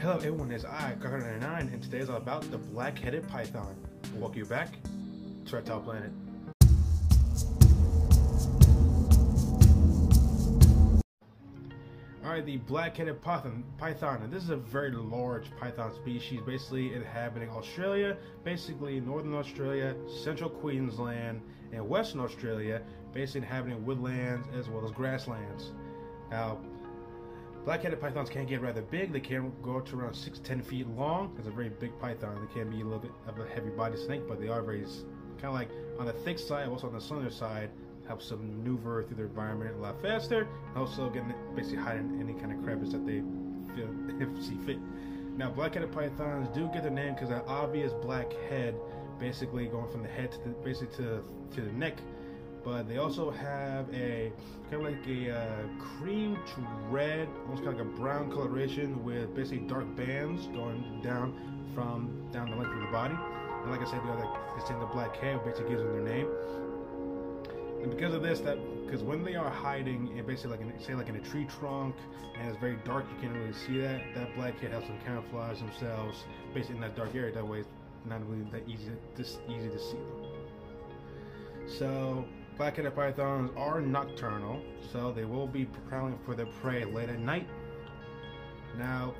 Hello everyone, it's I, Garner99, and today is all about the black-headed python. Walk you back to Reptile Planet. Alright, the black-headed python, python, this is a very large python species, basically inhabiting Australia, basically northern Australia, central Queensland, and western Australia, basically inhabiting woodlands as well as grasslands. Now, Black-headed pythons can get rather big. They can go up to around 6 10 feet long. It's a very big python. They can be a little bit of a heavy body snake, but they are very kind of like on the thick side, also on the slender side, helps them maneuver through their environment a lot faster. Also getting basically hiding any kind of crevice that they feel if see fit. Now, black-headed pythons do get their name because an obvious black head, basically going from the head to the, basically to to the neck but they also have a kind of like a uh, cream to red, almost kind of like a brown coloration with basically dark bands going down from down the length of the body. And like I said, the other it's in the black head, basically gives them their name. And because of this, that because when they are hiding in basically like in, say like in a tree trunk and it's very dark, you can't really see that. That black head helps them camouflage themselves basically in that dark area. That way, it's not really that easy this easy to see them. So Black-headed pythons are nocturnal, so they will be prowling for their prey late at night. Now,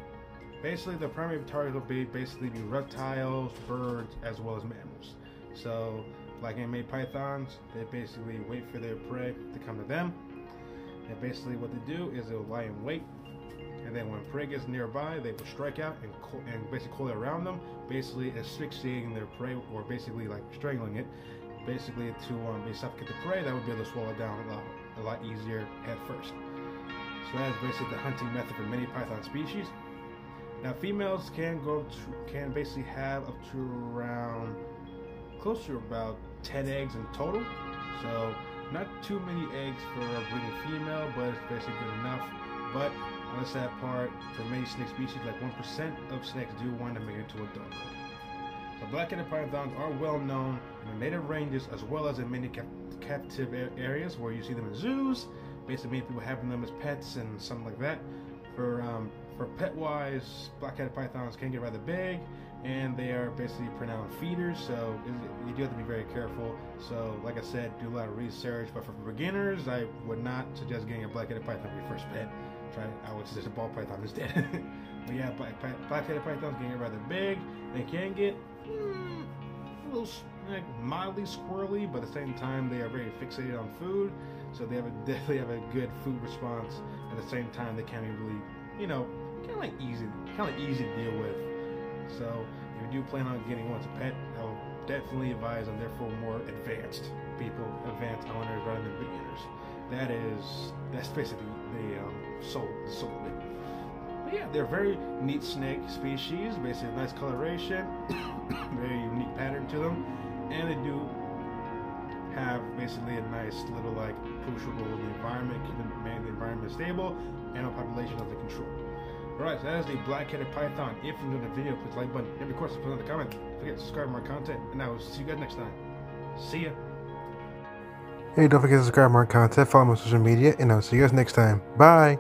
basically the primary target will be basically be reptiles, birds, as well as mammals. So, like anime pythons, they basically wait for their prey to come to them. And basically what they do is they'll lie in wait, and then when prey gets nearby, they will strike out and, and basically coil around them, basically asphyxiating their prey or basically like strangling it basically to um, be suffocate the prey, that would be able to swallow down a lot, a lot easier at first. So that is basically the hunting method for many python species. Now females can go to, can basically have up to around close to about 10 eggs in total. So not too many eggs for a breeding female, but it's basically good enough. But on the sad part, for many snake species, like 1% of snakes do want to make it to adulthood. The black-headed pythons are well known in the native ranges as well as in many cap captive areas where you see them in zoos. Basically, many people having them as pets and something like that. For um, for pet-wise, black-headed pythons can get rather big, and they are basically pronounced feeders, so you do have to be very careful. So, like I said, do a lot of research. But for beginners, I would not suggest getting a black-headed python for your first pet. Try, I would suggest a ball python instead. but yeah, black-headed pythons can get rather big. They can get mm, little like, mildly squirrely, but at the same time they are very fixated on food, so they have a, definitely have a good food response. At the same time, they can be really, you know, kind of like easy, kind of easy to deal with. So if you do plan on getting one as a pet, I would definitely advise on therefore more advanced people, advanced owners rather than beginners. That is that's basically the um, soul, soul of it. Yeah, they're very neat snake species. Basically, nice coloration, very unique pattern to them, and they do have basically a nice little like the environment, keeping the environment stable, and a population under control. Alright, so that is the black-headed python. If you enjoyed the video, please like button, and of course, put in the comment. Don't forget to subscribe to my content, and I will see you guys next time. See ya. Hey, don't forget to subscribe to my content, follow me on social media, and I'll see you guys next time. Bye.